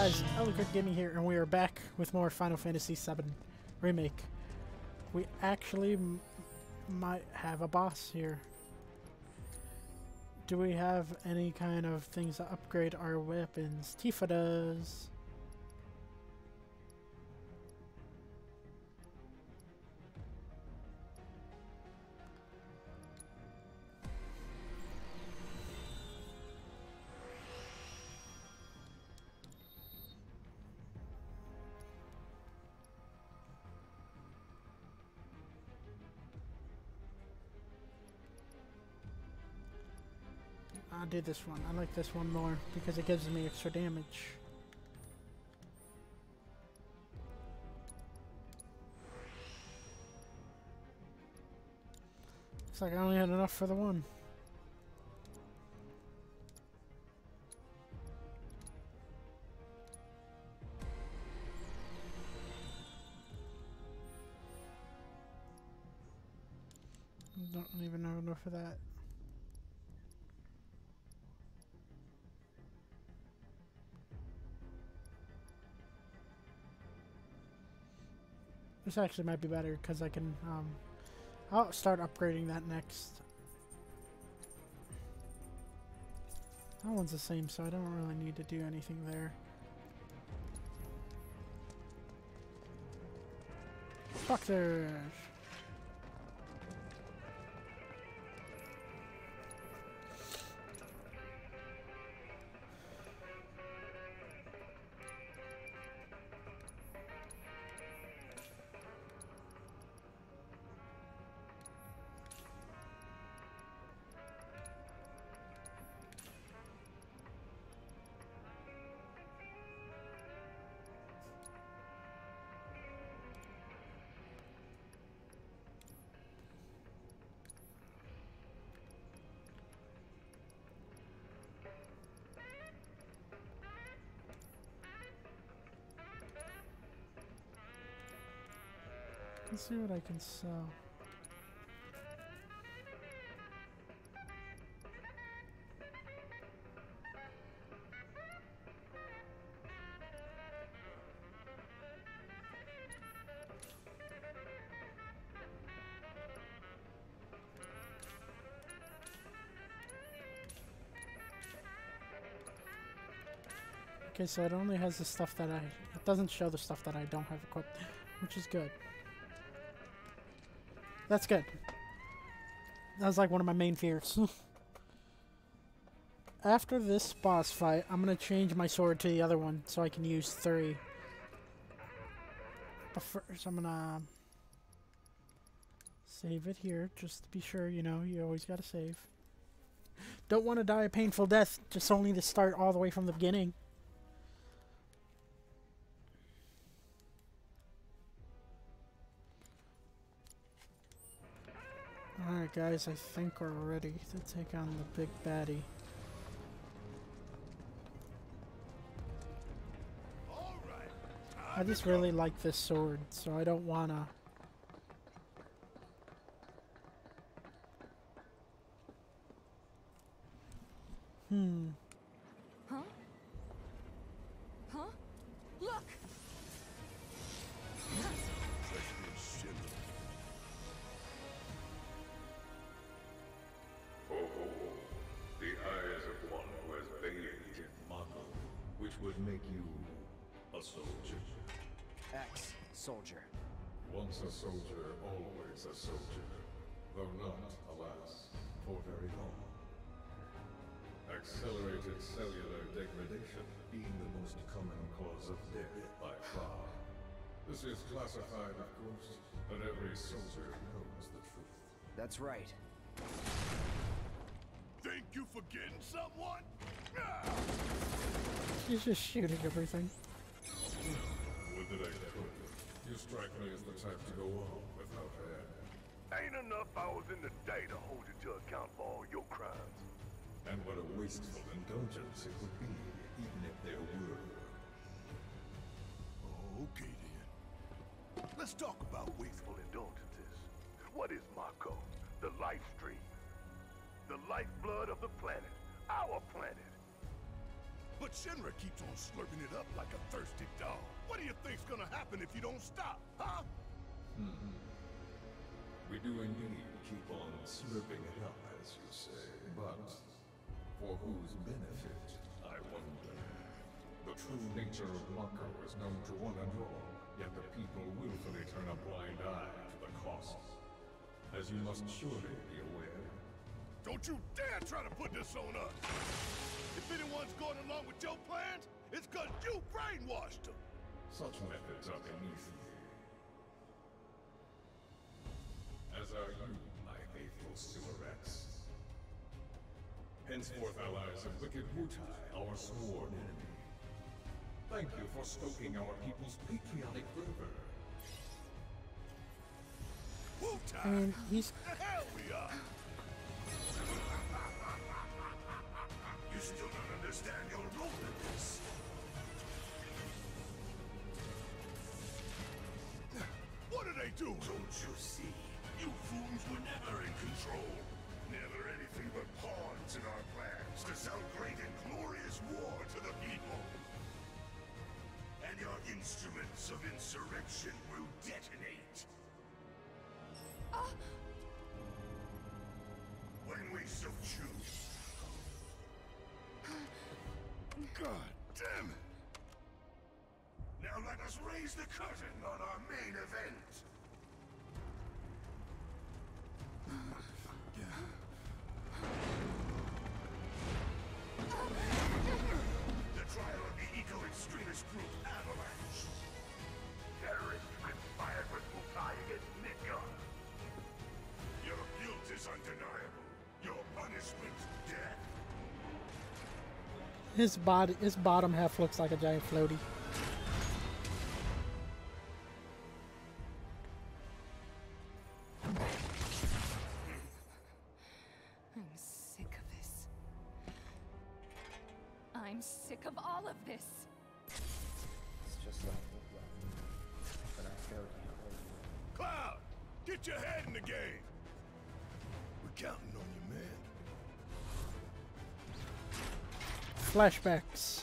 guys, Alucard Gaming here, and we are back with more Final Fantasy VII Remake. We actually might have a boss here. Do we have any kind of things to upgrade our weapons? Tifa does. I'll do this one. I like this one more because it gives me extra damage. Looks like I only had enough for the one. Don't even have enough for that. This actually might be better because I can, um, I'll start upgrading that next. That one's the same, so I don't really need to do anything there. Fuck Let's see what I can sell. Okay, so it only has the stuff that I... It doesn't show the stuff that I don't have equipped, which is good. That's good. That was like one of my main fears. After this boss fight, I'm going to change my sword to the other one so I can use three. But first, I'm going to save it here just to be sure, you know, you always got to save. Don't want to die a painful death, just only to start all the way from the beginning. Guys, I think we're ready to take on the big baddie. I just really like this sword, so I don't wanna... Hmm. Make you a soldier. X soldier. Once a soldier, always a soldier. Though not, alas, for very long. Accelerated cellular degradation being the most common cause of death by far. This is classified, of course, but every soldier knows the truth. That's right. Think you forgetting someone? Ah! He's just shooting everything. Would that I could. You strike me as the type to go on without a head. Ain't enough hours in the day to hold you to account for all your crimes. And what a wasteful indulgence it would be, even if there were. Oh, okay then. Let's talk about wasteful indulgences. What is Mako? The life stream. The lifeblood of the planet. Our planet. But Shinra keeps on slurping it up like a thirsty dog. What do you think's gonna happen if you don't stop, huh? Hmm. We do indeed keep on slurping it up, as you say. But for whose benefit, I wonder. The true nature of Mako is known to one and all, yet the people willfully turn a blind eye to the costs. As you must surely be aware. Don't you dare try to put this on us! If anyone's going along with your plans, it's cause you brainwashed them! Such methods are beneath me. As are you, my faithful Silverettes. Henceforth allies of wicked Wutai, our sworn enemy. Thank you for stoking our people's patriotic fervor. Wutai! He's The hell we are! Understand your role in this. What are they doing? Don't you see? You fools were never in control. Never anything but pawns in our plans to sell great and glorious war to the people. And your instruments of insurrection It! Now let us raise the curtain on our main event. His body his bottom half looks like a giant floaty. I'm sick of this. I'm sick of all of this. It's just like But I still you. Cloud! Get your head in the game! We're counting on you, Flashbacks.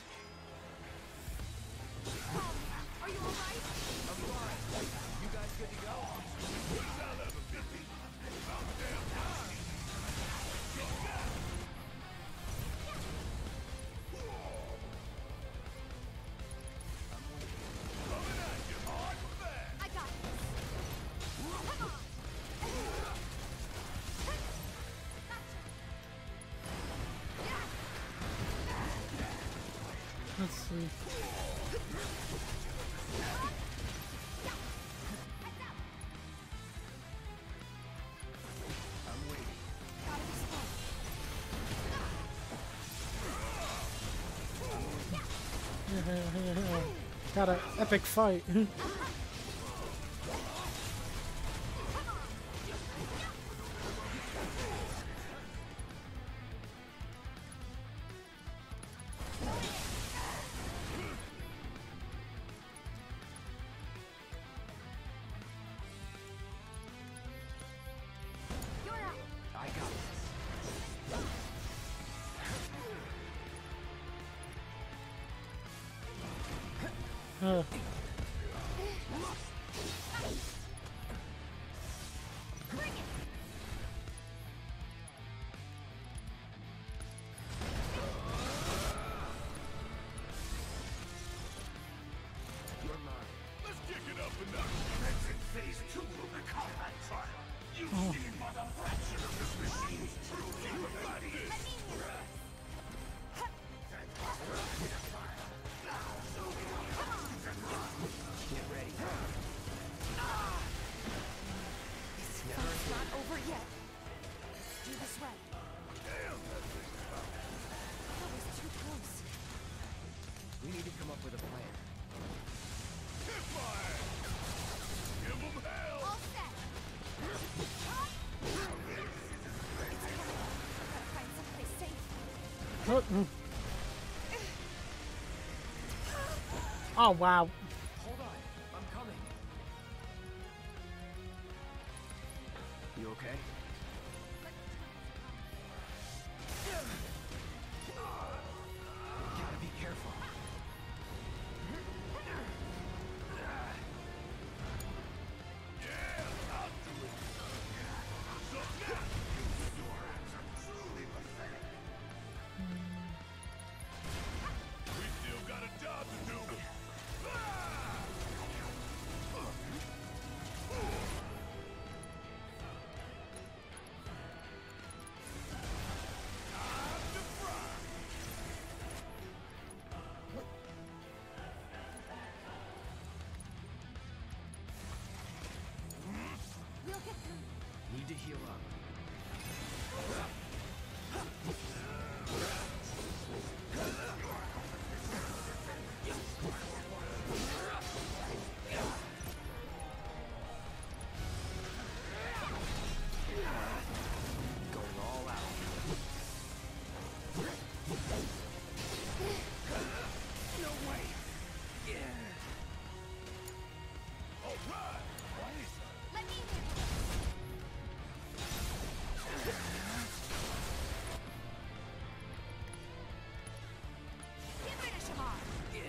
Let's see. Got an epic fight. Uh, oh, wow.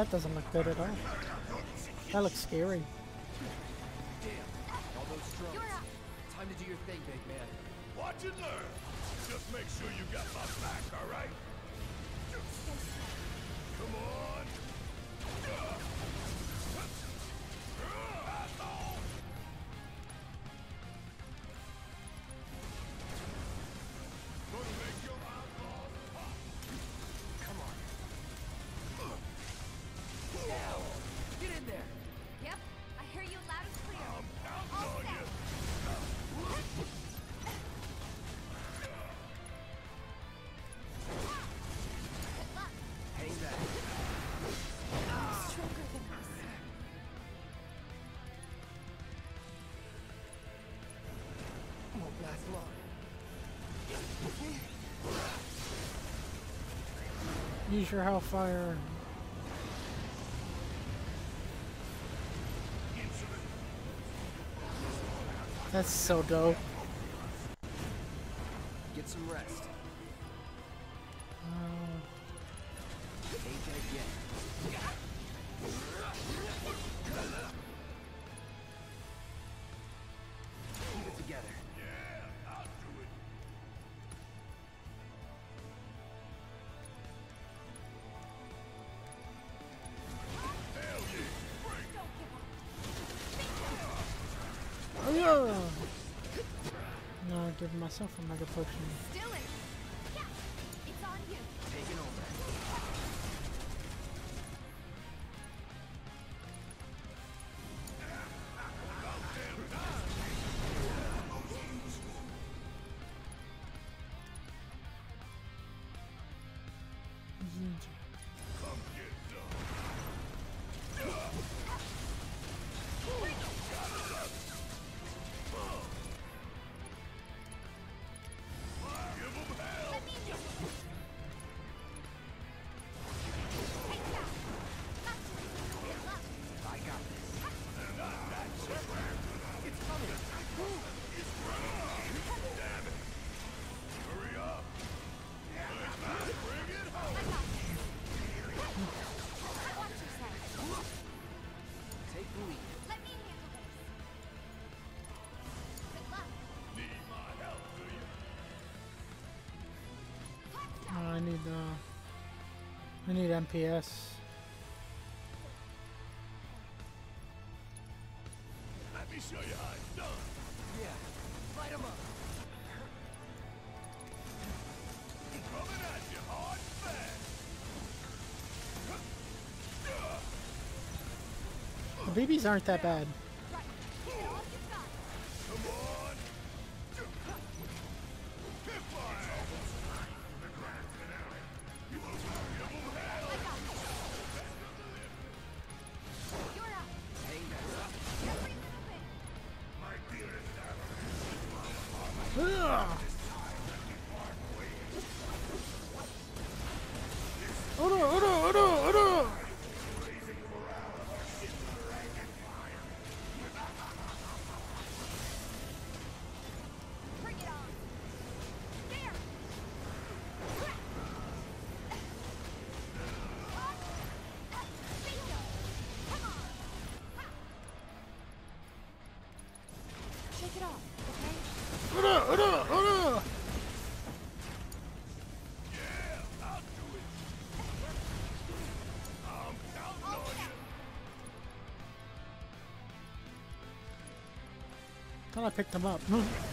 That doesn't look good at all. That looks scary. Damn, all those. Time to do your thing, big man. Watch and learn. Just make sure you got my back. Use your hellfire. That's so dope. Get some rest. myself a mega potion. We uh, I need MPS. Let me show you how it's done. Yeah, light him up. Coming at you hard fast. The babies aren't that bad. Oh no, oh no, oh no, oh no! Bring it on. There. Bingo. Come picked him up. Hmm.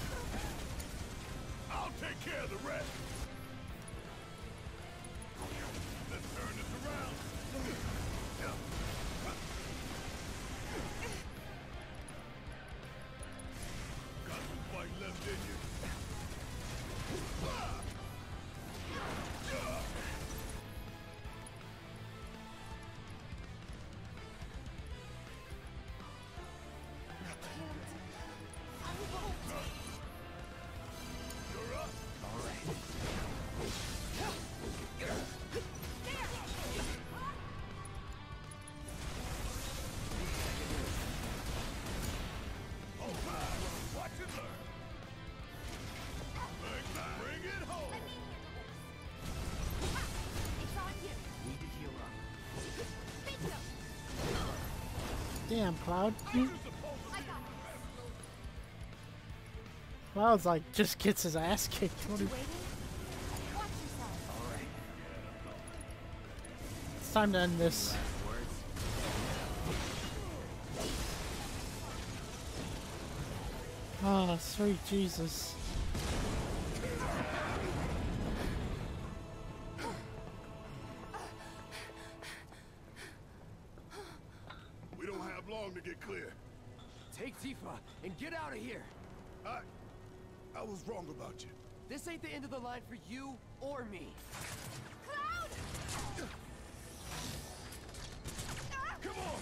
Damn, Cloud. Cloud's like, just gets his ass kicked. It's time to end this. Ah, sweet Jesus. Line for you or me. Cloud! Come on.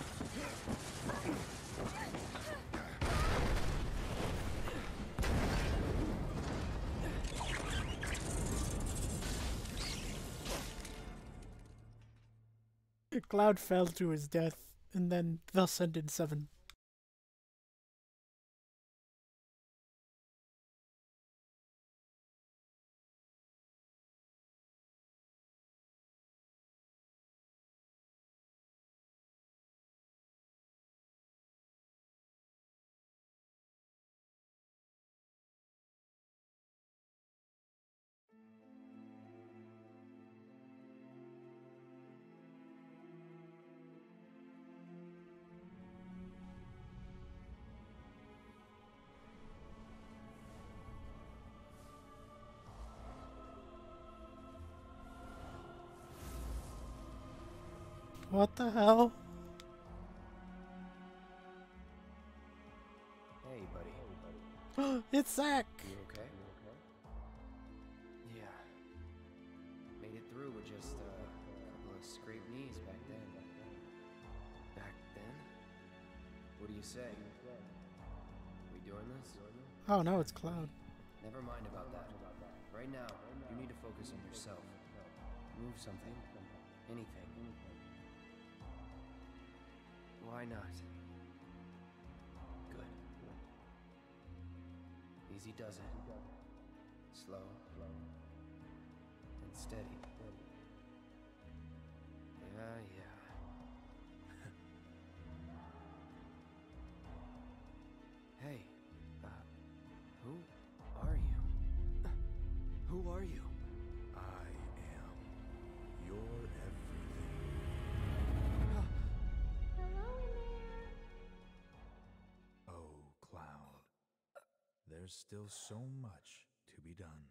Cloud fell to his death, and then thus ended seven. What the hell? Hey, buddy. it's Zack! You okay? Yeah. Made it through with just uh, a couple of scraped knees back then. Back then? What do you say? We doing this? Oh no, it's Cloud. Never mind about that. Right now, you need to focus on yourself. Move something. Anything. Why not? Good. Easy does it. Slow. And steady. Yeah, yeah. There's still so much to be done.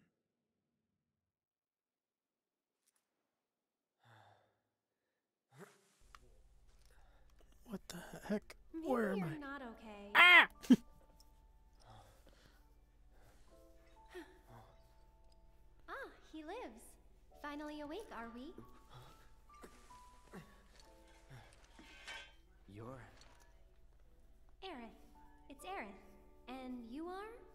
What the heck? Where am you're I? not okay. Ah! Ah, he lives. Finally awake, are we? You're. Aerith. It's Aerith. And you are?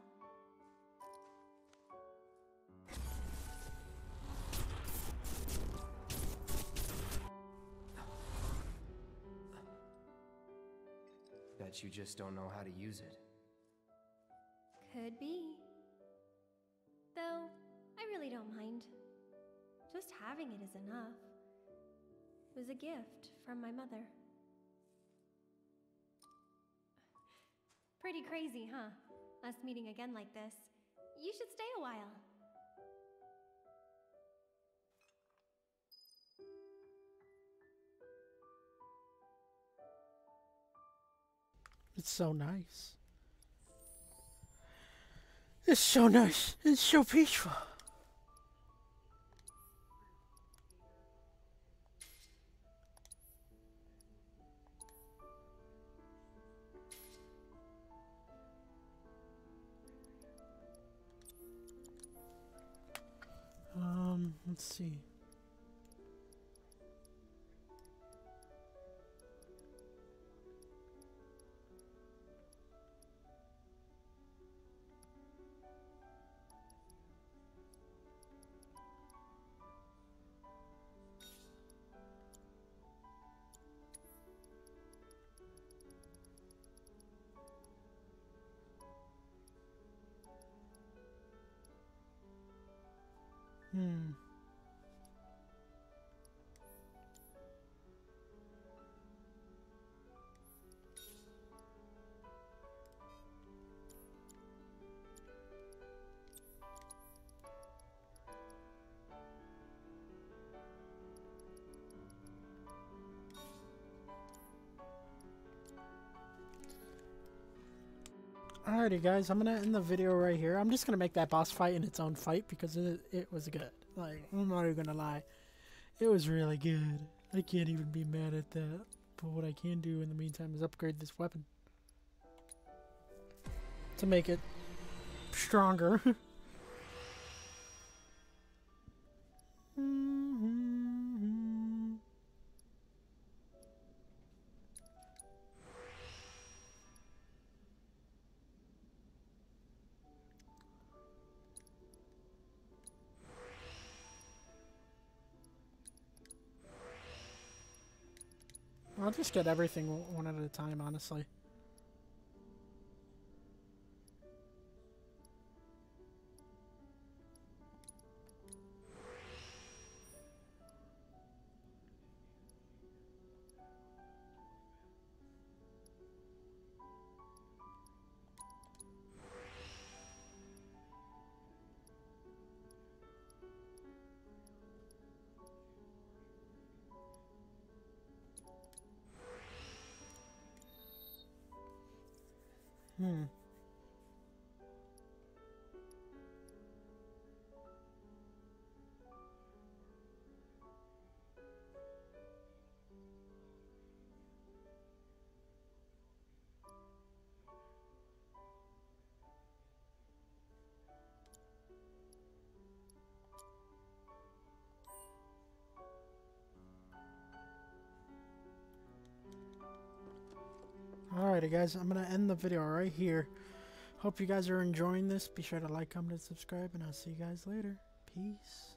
Bet you just don't know how to use it. Could be. Though, I really don't mind. Just having it is enough. It was a gift from my mother. Pretty crazy, huh? Us meeting again like this. You should stay a while. It's so nice. It's so nice. It's so peaceful. Um, let's see. Hmm. Alrighty guys, I'm gonna end the video right here. I'm just gonna make that boss fight in its own fight because it, it was good. Like, I'm not even gonna lie. It was really good. I can't even be mad at that. But what I can do in the meantime is upgrade this weapon. To make it stronger. just get everything one at a time, honestly. Hmm. Alrighty, guys, I'm gonna end the video right here. Hope you guys are enjoying this. Be sure to like, comment, and subscribe, and I'll see you guys later. Peace.